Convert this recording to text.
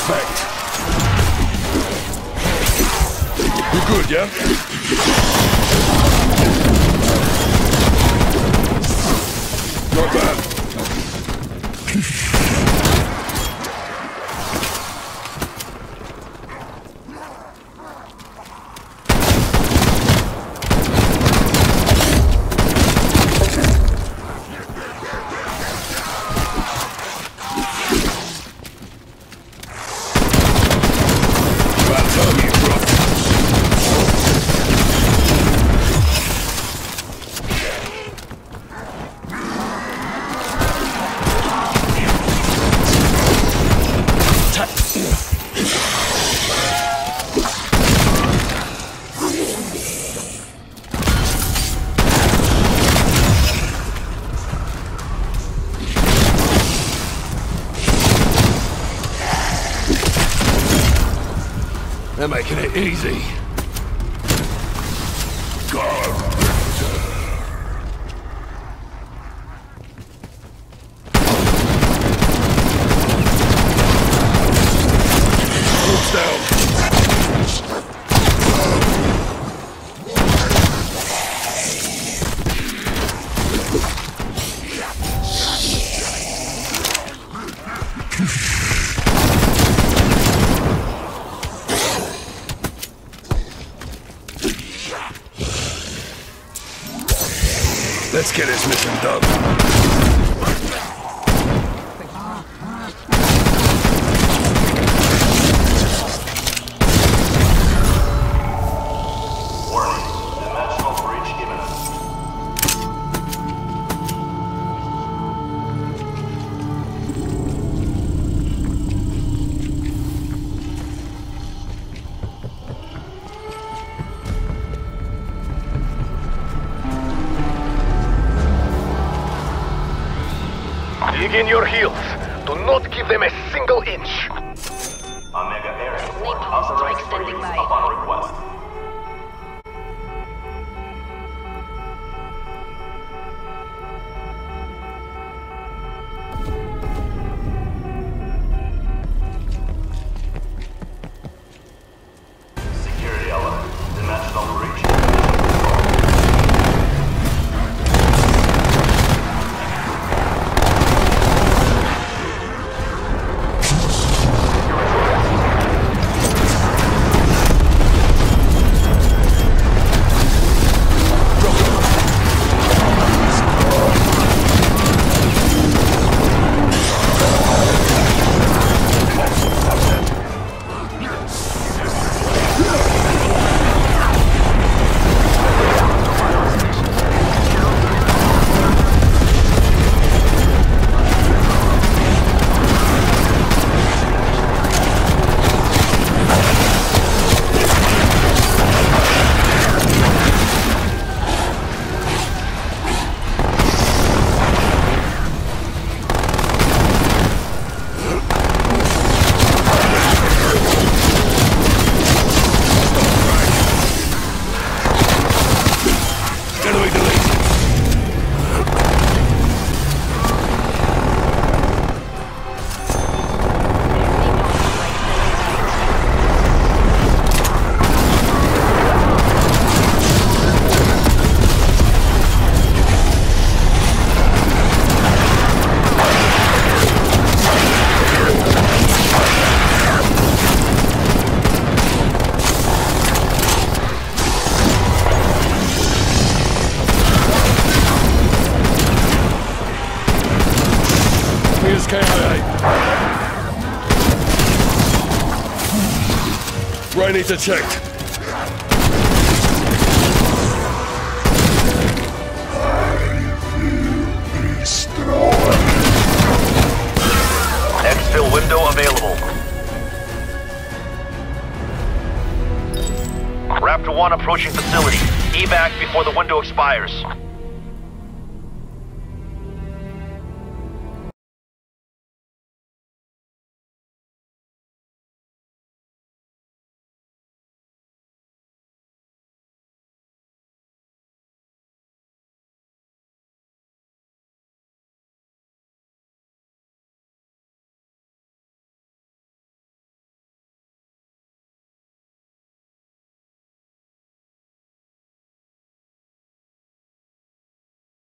effect. You good, yeah? Not bad. They're making it easy. Let's get this mission done. Dig in your heels. Do not give them a single inch. Omega Air Support Napalm strike authorized for standing by. upon request. KIA. Ray needs it checked. Exfil window available. Raptor 1 approaching facility. Evac before the window expires.